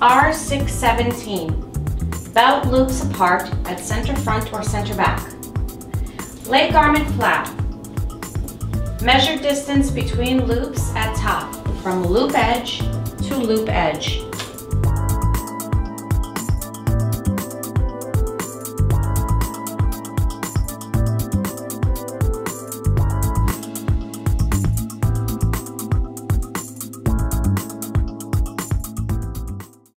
R617. Belt loops apart at center front or center back. Lay garment flat. Measure distance between loops at top from loop edge to loop edge.